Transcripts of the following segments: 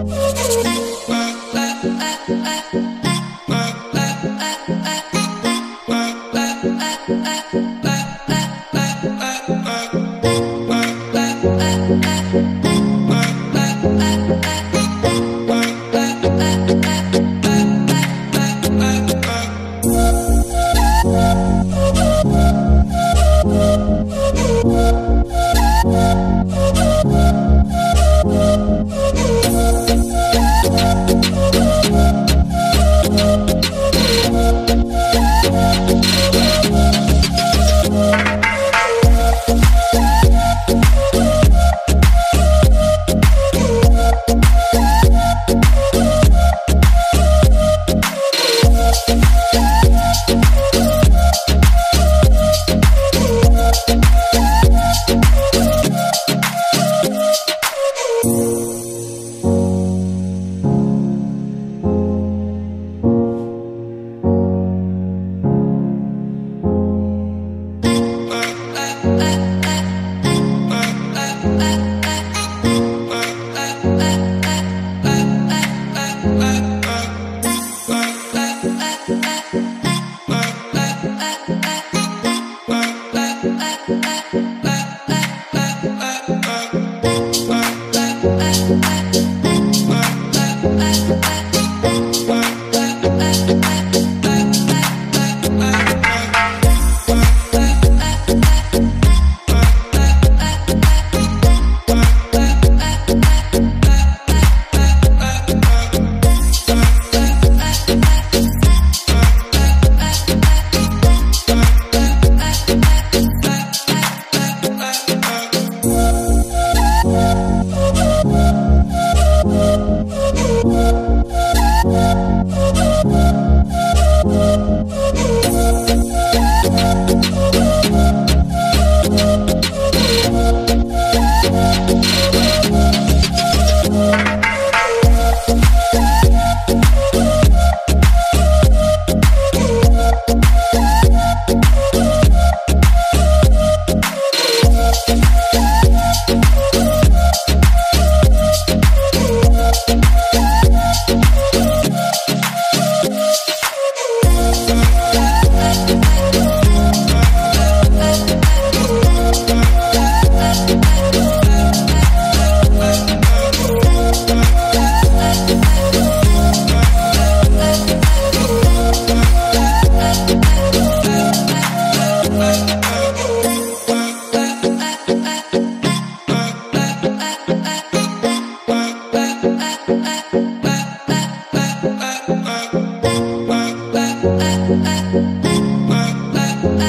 Bye. la,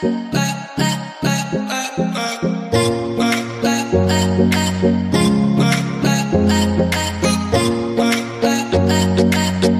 Thank you.